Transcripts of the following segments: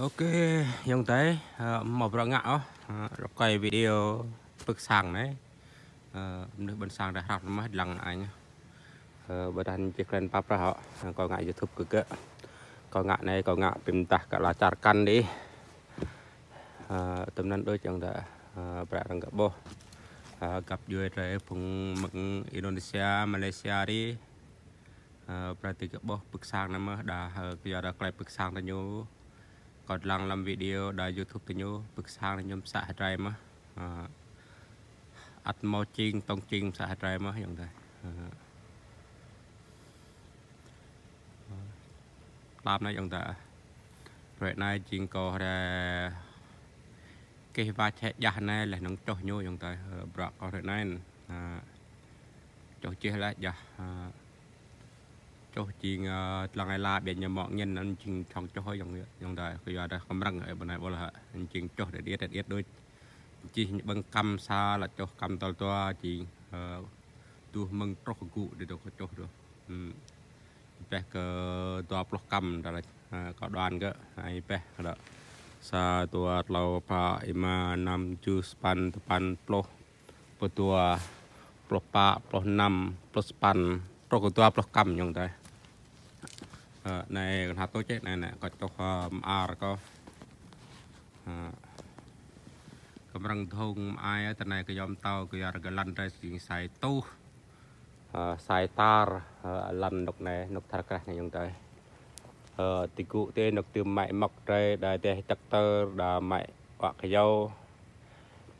អូខេយ៉ាងតែមកប្រងាក់អរកៃវីដេអូពឹកសាំងណែអឺនេះបន្សាំងដែលហាត់មកឡើងអញអឺបើថាជាក្លែនប៉ាប្រះក៏ងាក់ YouTube គឺក៏ងាក់ណែក៏ងាក់ពីមតាស់កលាចារកាន់នេះអឺតំណដូចយ៉ាងតែប្រាក់រងកបោះกับយូរ៉េភងមកឥណ្ឌូនេស៊ីម៉ាឡេស៊ីរីប្រតិកបោះពឹកសាំងណាមើដាគេយកដល់ក្លែពឹកសាំងទៅញូ គាត់ឡើងលំវីដេអូដល់ YouTube ទៅញូពឹកសាងខ្ញុំសាក់ត្រៃមកអត់មកជីងតងជីងសាក់ត្រៃមកយ៉ាងដែរតាមណាយ៉ាងដែរប្រែណៃជីងក៏រ៉ាគេវាឆែយ៉ាស់ណែលះនឹងចុះញូយ៉ាងដែរប្រកក៏រ៉ាណែចុះជិះលះយ៉ា ចុះជាងថ្លងឯឡាបៀញមកញិនអញ្ចឹងថងចុះយ៉ាងយ៉ាងដែរគឺថាកម្រឹងឯបណ្ដៃបលអញ្ចឹងចុះដែលទៀតទៀតដូចជីបឹងកម្មសាលចុះកម្មតលតជីទោះមឹងប្រុសកុទៅក៏ចុះទៅពេះក៏តប្លុសកម្មដល់ក៏បានក៏ហើយពេះដល់សាតួឡោផាអ៊ីម៉ាណាំជូស្ប៉ាន់តប៉ាន់ប្លុសពតួប្លុសប៉ាប្លុសណាំប្លុសប៉ាន់ប្រុសក៏តប្លុសកម្មយ៉ាងដែរ ណែកថាតូចណែណែក៏ចុះអរក៏កំរឹងធងអាយតណែក៏យំតោក៏យ៉ារកលាន់តែស៊ីសៃទូសៃតារលាន់នុកណែនុកថាក្រាស់យ៉ាងទៅអឺទីគុទេនុកទឿម៉ៃមកតែដែលតែទឹកតើដល់ម៉ៃអកយោ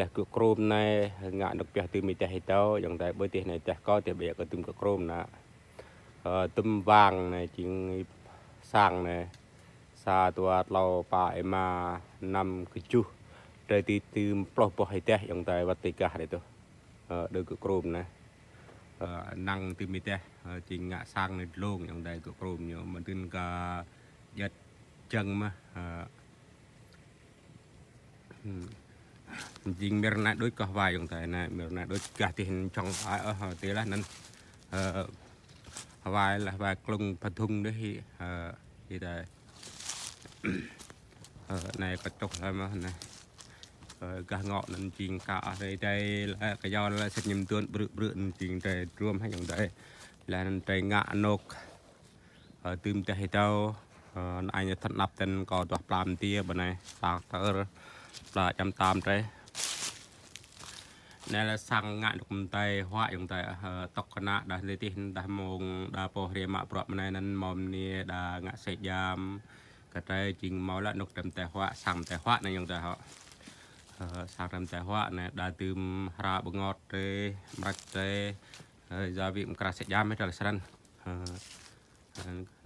លះគឺគ្រូមណែងាក់នឹកផ្ទះទឿមីតែហេតោយ៉ាងតែបើទីណែតែក៏តែបែក៏ទឹមក៏គ្រូមណា ទឹមវាងណែជាងសាំងណែសាតួឡោប៉ាអេម៉ាណាំកជុះតែទីទីប្លោះពោះឲ្យតែយ៉ាងតែវត្តកាសនេះទៅដូចក៏គ្រូមណាណាំងទីមីតែជាងងាក់សាំងនៅលងយ៉ាងតែក៏គ្រូមញោមិនទិនកា វាយយ៉ាងតែណាមានណាដូចកាសទីចង់វាយអស់ទីឡាហ្នឹងអឺវ៉ាយលះវ៉ាយក្លុងផធុងនេះអឺនិយាយតែអឺណែក៏ចុះហើយមកណាអឺកាសងក់នឹងជីងកាអស់ទេតែកយ៉លសិតញឹមទួនព្រឹកព្រឹកនឹងជីងតែរួមហើយយ៉ាងដែរឡានតែងាក់នកទឺមតែទៅអញថត់ណាប់តិនក៏ទាស់ផ្លាមទាបើណែតាទៅផ្លាចាំតាមតែ ណែលសាំងងាក់លោកតែហွာយ៉ាងតែតកណាដាស់លេទីដាស់មងដាពោរៀមប្រក់ម្នៃនឹងមកនីដាងាក់សេកយ៉ាមក៏តែជីងមកលនុកតែតែហွာសាំតែហွာនឹងយ៉ាងតែហ่าសាំតែហွာណែដាទឺមរាបងតទេម្រាច់ទេហើយយ៉ាវិមក្រាសេកយ៉ាមតែស្រិន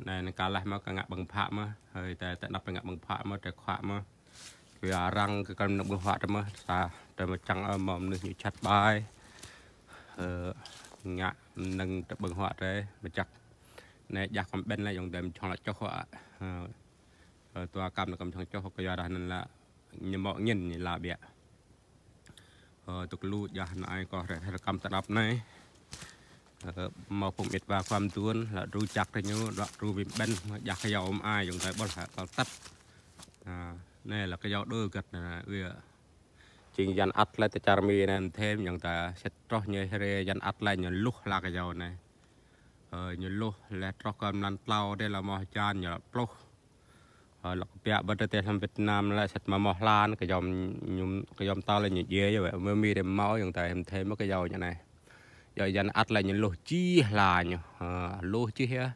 ណែនឹងកាលះមកកងាក់បង្ផាក់មកហើយតែតែដល់ងាក់បង្ផាក់មកតែខ្វាក់មក វាអារ៉ាំងគឺកំនឹកហត់តែមើលថាតែមកចង់ឲ្យមកមនុស្សញ៉ាំឆាត់បាយអឺញ៉ាក់នឹងទៅបឹងហត់ទេមកចាក់ណែយ៉ាស់កំបិនឡើយយ៉ាងតែមិនឆង់ចុះតើកម្មកម្មឆង់ចុះក៏យ៉ារ៉ានឹងឡាញមកញិនឡាបៀអឺទុកលូតយ៉ាស់ណៃក៏រកម្មស្ដាប់ណែមកពុំអ៊ីតវ៉ាខ្វាំទួនឡារូចាក់ទៅញូរ៉រូវិបិនយ៉ាស់ខ្យោមអាយយ៉ាងតែបុលហាល់តាត់អា này là cái dao đôi gật này vì chính dàn ắt lại tới char mi này thêm những ta sẽ cho như thế dàn ắt lại những lúc là cái dao này ờ những lúc là cho con lăn lau đây là mò chan nhờ plo ờ là cái bữa tới thăm Việt Nam lại sẽ mà mò lan cái dòng nhung cái dòng tao là những dế như vậy mới mi để máu những ta thêm thêm cái dao như này giờ dàn ắt lại những lúc chi là nhờ lúc chi hết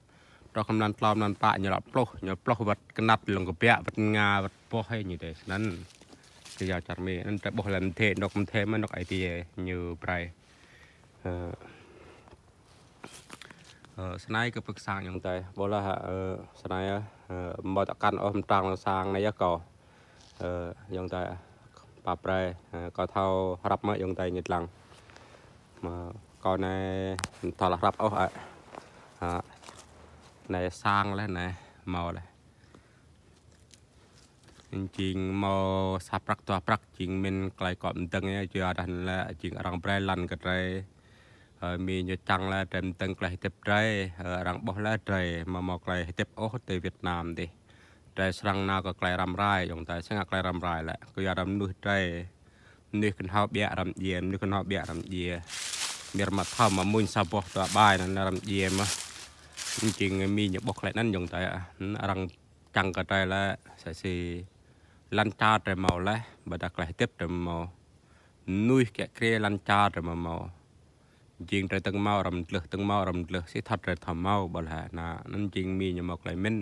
រកកំណានផ្លោមណានប៉ាញរប្លុសញប្លុសវត្តកណាត់លងកពាក់វត្តងាវត្តពោះហើយនេះទេហ្នឹងគឺយកចាត់មីហ្នឹងតែបោះលិនទេដុកមិនទេមិនដុកអីទីញឺប្រៃអឺអឺស្នៃក៏ពឹកសាងយ៉ាងតែបលអឺស្នៃមកតកាន់អស់មិនតាំងសាងនេះក៏អឺយ៉ាងតែប៉ាប្រែក៏ថោរាប់មកយ៉ាងតែញិតឡើងមកក៏ណែតលរាប់អស់អឺ ណែសាងលេណែមកលេជាងមកសាប្រាក់តប្រាក់ជាងមានក្លៃកប់មិនតឹងជាអត់ឡាជាងរងប្រែឡាន់កត្រេហើយមានយចាំងឡាតែមិនតឹងក្លៃទឹកត្រេរងបោះឡាត្រេមកមកក្លៃទឹកអូទៅវៀតណាមទេតែស្រាំងណាក៏ក្លែរ៉ាំរ៉ាយ ជាងមីរបស់ខ្លែកនឹងយងតែរងចង់ក៏តែឡាសាស៊ីលាន់តាតែមកឡេះបើតាខ្លែកទៀតតែមកនុយកាក់គ្រាលាន់តាតែមកមកជាងត្រូវទាំងមករំលឹកទាំងមករំលឹកសិថត់ត្រូវធម្មោបើឡាណានឹងជាងមីរបស់ខ្លែកមិន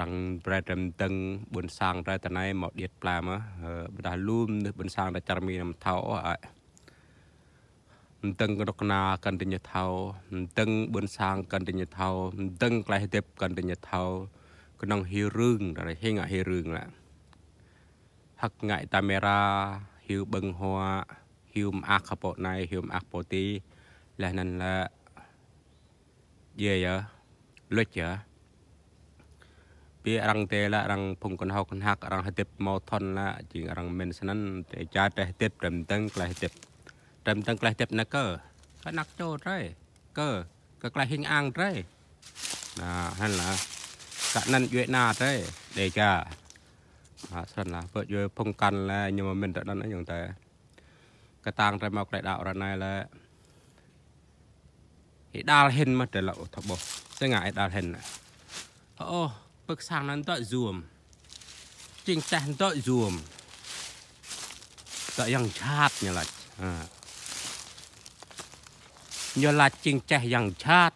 រងប្រែត្រឹមតឹងប៊ុនសាងតែតណៃមកដៀតផ្លាមបើតាលូមនេះប៊ុនសាងតែចរមីនំថោអើ ตึงรกนากันติยเทาตึงบนสางกันติยเทาตึงไกลเด็บกันติญเทาก็น้องฮิรึงอะไรเฮงอะฮิรึงละหักไงตาเมราฮิวบึงหัวฮิวอักขปนายฮิวอักปตีและนั่นละเยอยอะเลือดเยอะปีรังเตละรังพุงกันหอกันหักรังเด็บมอทอนละจริงรังเมนสนั้นแต่จ่าแต่เด็บเต็มตั้งไกลเด็บ តិបមកថនឡាជាងរងមិនស្និនតែចាតែតិបត្រឹមតឹងក្លេះតិបត្រឹមតឹងក្លេះតិបណាកើក៏ណាក់ចូលទៅកើក៏ក្លេះហ៊ីងអាងទៅណាហានឡាកណិនយេណាទៅដេចាអត់ស្រិនឡាពើយភុំកាន់ឡាខ្ញុំមិនទៅដល់ហ្នឹងតែក៏តាំងតែមកក្លេះដាក់រណៃឡាហេដាល់ហិនមកទៅលោកថបោះស្ងាយដាល់ហិនអូ pek sang nan tak zoom ching teh tak zoom tak yang chat nyalat ha nyalat ching teh yang chat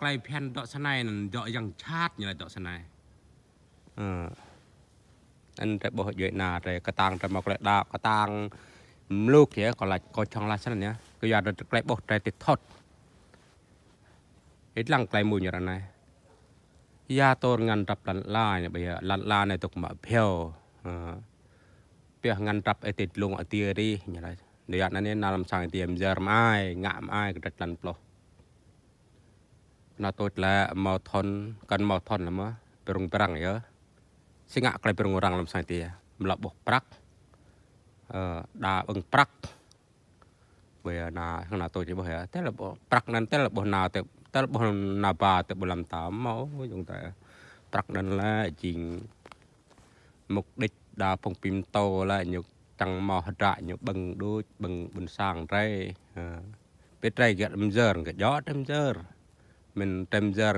ក្លៃភានដកស្នៃនឹងដកយ៉ាងឆាតញ៉ៃដកស្នៃអឺអិនតែបោះយេណាតែកតាំងតែមកក្លែដាកតាំងមលូកគេក៏ឡាច់ក៏ឆងឡាស្នេះគឺយ៉ាទៅក្លែបោះតែតិថត់ហេតុឡើងក្លែមួយញ៉ារណៃ ya tor ngan rap lan la ne ba lan la ne tok ma pheo pia ngan rap e tit lung atia ri nya la ne ya na ne na lam sang tiam zer mai nga mai ka lan plo na tot la ma thon kan ma thon la ma perung perang ya singa klai perung orang lam sang tia mla boh prak ờ đà bưng prak bây giờ na thằng nào tôi chỉ bảo là thế là bỏ prak nên thế là bỏ nào thì តើបនណាបាទៅបលំតាមមកយងតែប្រាក់ដិនឡាជីងមុ ខដេចដាពងពីមតោឡាញុតាំងមកហតាញុបឹងដូចបឹងប៊ុនសាងរ៉េពេលត្រៃកាត់មសើក៏យ៉តមសើមិនតែមសើ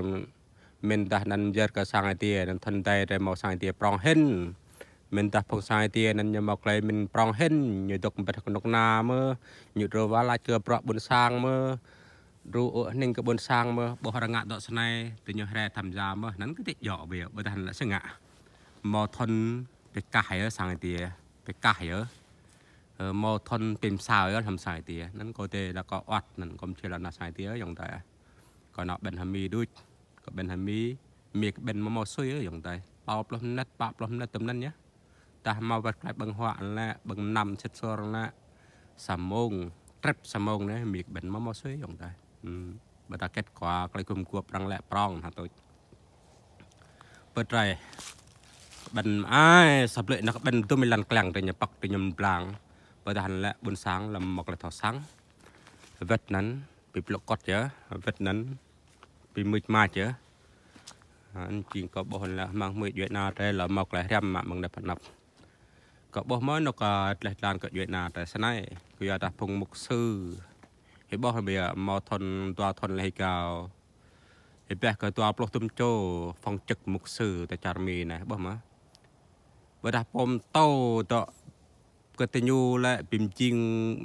មិនតាណាន់សើក៏សាងឯទានឹងថនតែតែមកសាងឯទាប្រងហិនមិនតាផងសាយទានឹងញមកក្លែមិនប្រងហិនញុទុកបិទក្នុងណាមើញុរវ៉ាឡាជឿប្រក់ប៊ុនសាងមើរូនឹងកបួនសាងមើបោះរងាដកស្នេទៅញោះរ៉ែធម្មតាមើហ្នឹងគឺតិយកវាបើថាសង្ហាមកថនទៅកាសហសាងទា ទៅកាស់យើមកថនពីផ្សោយអត់ធ្វើសាយទីហ្នឹងក៏ទេដល់ក៏អត់ហ្នឹងកុំជិលអត់ណាសាយទីយ៉ាងតែក៏ណបិនហាមីដូចក៏បិនហាមីមានបិនមកមកសុយយ៉ាងតែបោផ្លោះណិតបាក់ផ្លោះណិតតំណិនណាតាមកវត្តក្លែបឹងហក់ណាបឹងណាំចិត្តសរណាសាមងត្រឹបសាមងណាមានបិនមកមកសុយយ៉ាងតែបើតាកេតក្រាក្លែគុំគួបរងលាក់ប្រងថាទៅពិតត្រៃ បិនអើយសាប់លេណាក់បិនទុំលានក្លាំងទៅញ៉ាប៉កទៅញឹមប្លាងបើតាហាន់លាក់ប៊ុនសាងលំមកលថសាំងវេតណានពីប្លុកកត់យើវេតណានពីមួយម៉ាជើអញ្ជីងក៏បោះលាមកមួយវៀតណាតែលមកក្លះរាំមកនៅផណាប់ក៏បោះមកនៅក៏ក្លះឡានក៏វៀតណាតែស្នៃគឺថាពងមុខស៊ឺ thì bỏ hơi bìa mò thon toa thon lấy cao thì bé cái toa plot tum châu phong trực mục sư tại char mi này bỏ mà và đã pom tàu tọ cái tên nhu lại bìm chiên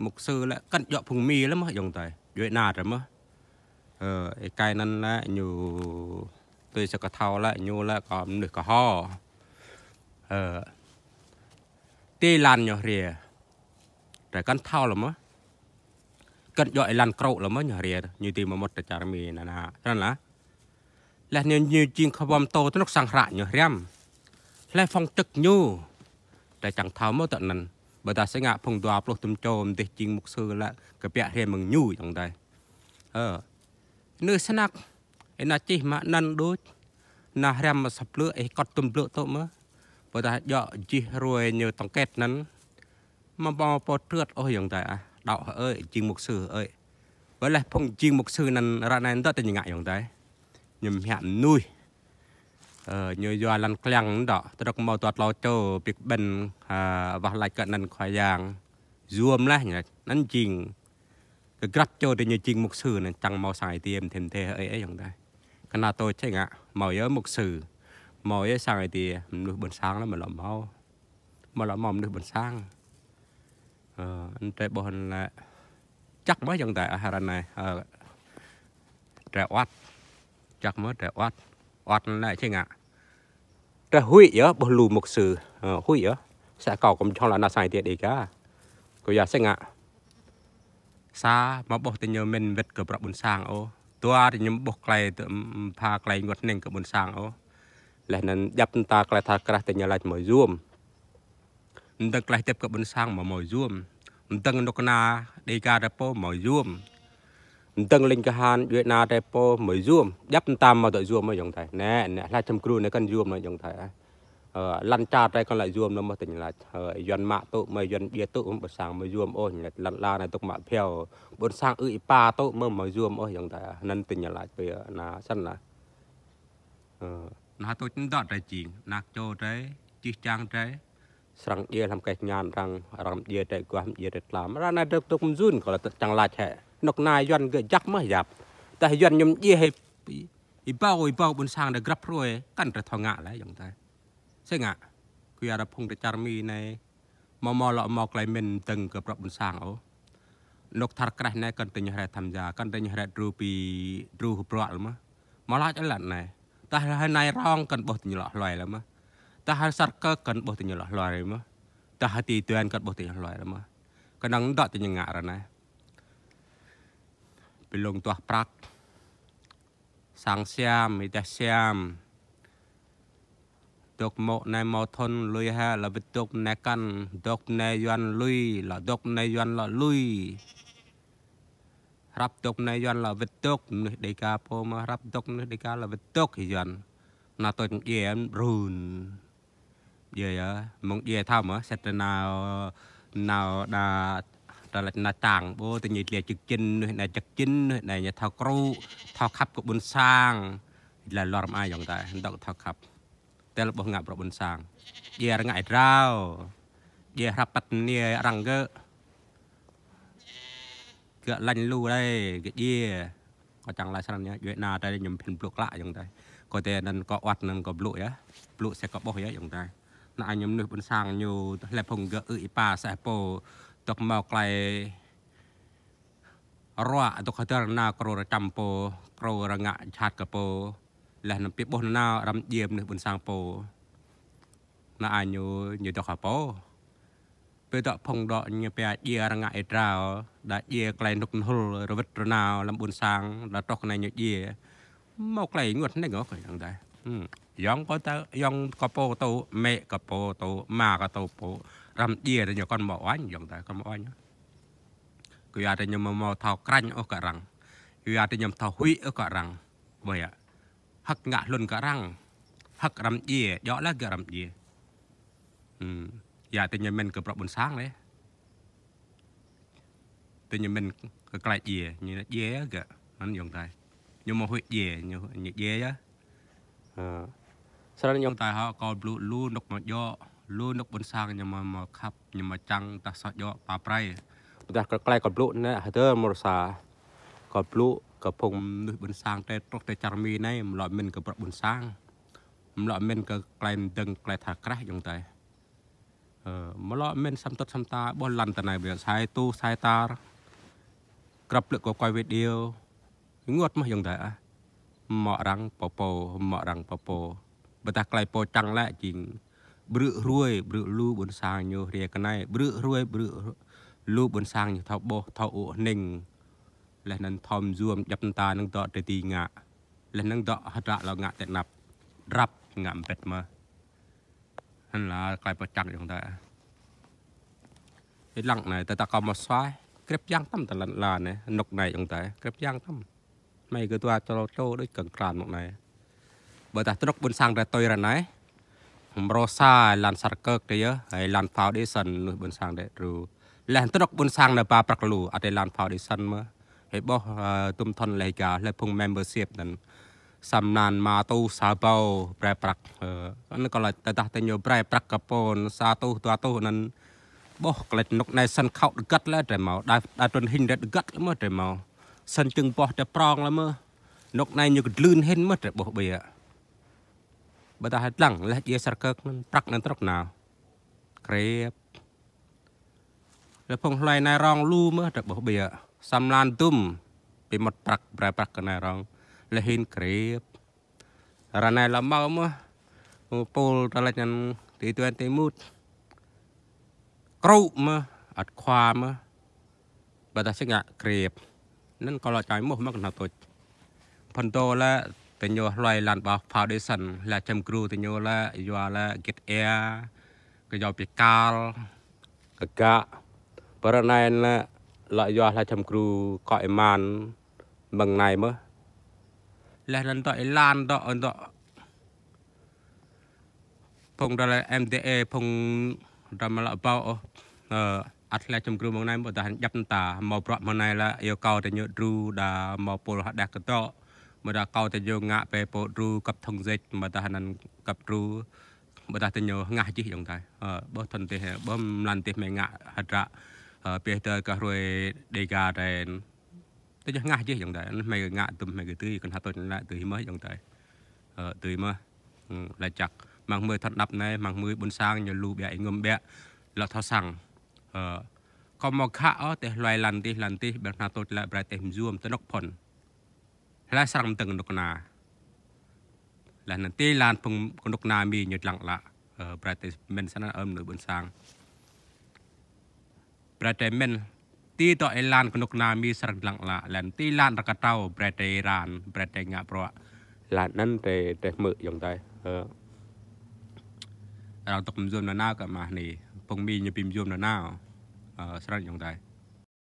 mục sư lại cắt dọ phùng mi lắm mà dùng tại duệ nà rồi mà ờ cái นั้น lại nhu tôi sẽ có thao lại nhu lại có được có ho ờ tê lan nhỏ rìa rồi cắn thao là mà កិនយកអីឡាន់ក្រោកល្មើញរៀញទីមកមុតតចារមីណាណាត្រណាលះញ ញជីងខវំតោទៅនកសង្ហរៈញរៀមលះហ្វងទឹកញូតែចាំងថៅមកតនឹងបើតាសង្ហាភងតួផ្លោះទំចោមទេជីងមុខសឺឡាកពាក់រៀមមងញូចឹងដែរអឺនឺស្នាក់ឯណាជីម៉ាណាន់ដូចណារៀមសភ្លឺអីកត់ទំភ្លឺទៅមើបើ Ờ, nhớ do lần clang đó. Tức mau tuột lo cho việc bên à, và lại cận nền khoai giang. Zoom lá nhỉ nắn chinh cái gấp cho thì như chinh một sự này, chẳng mau xài tiền thêm thế ấy ấy chẳng đây? Cái nào tôi chơi ngạ màu nhớ một sự màu ấy xài thì được bẩn sáng lắm mà làm mau mà làm mau được bẩn sáng. Ờ anh trai bọn là chắc mới chẳng tại hà này. Ờ, trẻ oát. Chắc mới trẻ oát. Oát lại chứ ngạ trẻ hủy á bỏ lù một sự hủy á sẽ cầu cũng cho là nó xài tiền đi cả cô già sẽ ngạ xa mà bỏ tình nhớ mình vết cờ bọc bún sang ô tua thì nhắm bọc clay tự pha clay ngọt nền cờ bún sang ô là nên dập ta clay thà kra tình nhớ lại mồi zoom ndak clay tiếp cờ bún sang mà mồi zoom ndak nọc na đi ca đập po mồi zoom មិនដឹងលេងកាហានយេណាតែពោមួយយួមយ៉ាប់តាមមកទៅយួមមកយ៉ាងតែណែអ្នកខ្លះចំគ្រូនៅកាន់យួមមកយ៉ាងតែអឺឡាន់ចាតែកាន់ឡាយួមនៅមកតែញឡាហើយយន់ម៉ាក់តុមកយន់ឌៀតុបសាំងមកយួមអូញឡាន់ឡានៅទុកម៉ាក់ភាវបុនសាំងអ៊ឺអ៊ីប៉ាតុមើមកយួមអូយ៉ាងតែនឹងតែញឡាពេលណាសិនណាអឺណាតុដតតែជីងណាក់ចូលតែជីកចាំងតែស្រង់ឌៀលហំកេះញានរាំងរាំឌៀតែគោះឌៀតែក្លាមរាណាទៅទុកមិនស៊ូនក៏ចាំងឡាច់ហែ ក៏ប្រាប់បន្សាងអូនុកថាក្រាស់ណែកាន់តែញរ៉ែធម្មតាកាន់តែញរ៉ែទ្រូពីទ្រូប្រក់លមកមកឡាច់អីឡាត់ណែតែហើយណៃរងកាន់បោះទញលស់លយលមកតែហើយសត្វកើកាន់បោះទញលស់លយមកតែហើយទីទួនកាន់បោះទញលស់លយមកកណ្ដឹងដកទញងារណែ ពីលងទាស់ប្រាក់សាំងស្យាមមីតែស្យាមទុកមកណែមកធនលុយហាលបទុកណែកាន់ទុកណែយន់លុយលទុកណែយន់លលុយរាប់ទុកណែយន់លវិទុកនេះដេកាពោមករាប់ទុកនេះដេកាលវិទុកយន់ណាតយេមរូនយេមកយេថាមកសេតណាណៅដា តលណាតាំងបូតញីលាជឹកចិននេះណែជឹកចិននេះណែថាគ្រូថាខាប់កបុនសាងលលរមអាយយ៉ាងតែដកថាខាប់តែរបស់ងាប់របនសាងជារងាយរោជារាប់បតនីរងកកលាញ់លូដែរកជាក៏ចង់ឡាយស្រាំញ៉ាយណាតែខ្ញុំភិនភ្លុកឡាយ៉ាងដែរក៏តែនឹងក៏អត់នឹងក៏ភ្លុកយ៉ាភ្លុកសេះក៏បោះយ៉ាងដែរណាខ្ញុំនឹកបនសាងញូលែផងកអ៊ឺអ៊ីប៉ាសេះពោ តកមកក្លៃរ៉ាតុកតរណាក្ររចាំពោក្ររងាឆាត់កពោលះនឹងពីបោះណារំយាមនេះបុនសាងពោណាអញញទៅខាពោពេលតផងដកញពេលជារងាអេត្រោដាក់ជាក្លែងនុកហុលរវិតរណៅលំបុនសាងដល់តោះណៃញជាមកក្លែងងត់នេះក៏យ៉ាងដែរយ៉ងក៏តយ៉ងក៏ពោទៅមេក៏ពោទៅម៉ាក៏ទៅពោ រំជាទៅញកនមកអញយ៉ាងដែរក៏មកអញគឺអាចតែខ្ញុំមកថោក្រាញ់អស់ក៏រាំងគឺអាចតែខ្ញុំថោហ៊ុយអស់ក៏រាំងបើយ៉ា hak ngak lun karang hak ram ye yo la ga ram ye hmm ya te nyemen ke prok bun sang le te nyemen ke klai ye ni ye ga an yong tai nhưng mà huyết ye như như ye á à sau đó nhung tai họ có blue lu nục mà do lu nục bun sang nhưng mà mà khắp nhưng mà trăng ta sợ do pa prai ta cái klai có blue nè hơ mor sa có blue ក៏ពុំនឹងប៊ុនសាងតែត្រុសតែចារមីណៃម្ល៉េះមិនក៏ប្រប៊ុនសាងម្ល៉េះមិនក៏ក្លែងដឹងក្លែថាក្រាស់យ៉ាងតែអឺម្ល៉េះមិនសំតុតសំតាបោះលន់តណៃវាសាយទូសាយតាក្របលឹកក៏កយវីដេអូងត់មកយ៉ាងតែមករាំងពពោមករាំងពពោបើតាក្លែពោចាំងឡាជីង ព្រឹករួយព្រឹកលូប៊ុនសាងញោរៀកណៃព្រឹករួយព្រឹកលូប៊ុនសាងញោថោបោថោអ៊ូ ninh leh nan thom zoom jap ta nang to te ti nga leh nang to hata lo nga te nap rap nga pet ma han la kai pa chak jong ta cái lăng này ta ta có một xoay kẹp giang tâm ta lần là này nục này jong ta kẹp giang tâm mày cứ tua cho cho đấy cần càn một này bởi ta trục buôn sang ra tôi ra này Rosa lan sarkek dia hay lan foundation buôn sang để rồi lan trục buôn sang là ba bạc lù ở đây lan foundation mà ហើយបោះទុំថនលេកាលេភុង membership នឹងសំណានមកទូសាបោប្រែប្រាក់អឺក៏តែតះតែញប្រែប្រាក់កពូនសាទូតទូនឹងបោះក្លេចនុកណៃសិនខោដកាត់လဲតែមកដែរដែរទុនហ៊ីងដកាត់មើលតែមកសិនជឹងបោះតែប្រងឡើមើលនុកណៃញឹកលឿនហ៊ិនមើលតែបោះបៀ បើតាហេតុឡើងលះជាស្រកើក្នុងប្រាក់នៅត្រកណៅក្រេបលើពងផ្លែណៃរងលូមើលតបបៀសំឡានទុំពីមុតប្រាក់ប្រែប្រាក់កណៃរងលះហ៊ីនក្រេបរណៃលមកមើលពូលតលេចនឹងទីទួនទីមូតគ្រូមើលអត់ខ្វាមើលបើតាសិង្ហក្រេបនឹងក៏លចៃមកមកកណៅទុចផនតោឡា กรุเมื่ออัดความเมื่อบัดสิงะเกรียบนั่นก็ละใจมุ่งมากนาตัวพันโตและแต่โยลอยลันบาฟาวเดสันและจำกรูแต่โยและยัวและเกตเอียก็ยอปีกาลกะกะ ប្រណែនលយោឡាចំគ្រូកអេម៉ានបឹងណៃមើលះរនតអេឡានតអន្តพงดาล MDA พงดามละเปาเอออัตแลចំគ្រូមកណៃបើតាយ៉ាប់តាមកប្រក់ មកណៃឡាយោកោតញូរូដាមកពលហដាកតមកដាកោតយោងាក់ពេពោរូកັບថងសេចមកតាហ្នឹងកັບរូបើតាតញោងាស់ជីយ៉ាងតែបើថនទេបើមឡានទេមេងាក់ហត្រាពេលទៅក៏រួយដេកាតែទៅចងាស់ជិះយ៉ាងដែរមិនងាក់ទុំមិនគឺគនថាទៅឡាទៅមើយ៉ាងដែរអឺទៅមើឡាចាក់ម៉ាំងមើថត់ដាប់ណែម៉ាំងមើបុនសាងញលូបែងងំបែលថសាំងអឺក៏មកខៈអតែលៃឡាន់ទីឡាន់ទីបែថាទៅឡាប្រែតែយួមទៅនកផុន ឡាស្រំតឹងនកណាឡានទីឡានពងនកណាមីញឹកឡាំងឡាប្រែតែមិនសិនអឹមនៅបុនសាងប្រតែមិនទីតអេឡានកនុកណាមីស្រកឡងឡាឡានទីឡានរកតៅប្រតែរានប្រតែងាប្រឡាននឹងតែតែមើយ៉ាងតែអឺเราตกมยมนานากับมานี่พงมีอย่าพิมยมนานาเออสระอย่างใด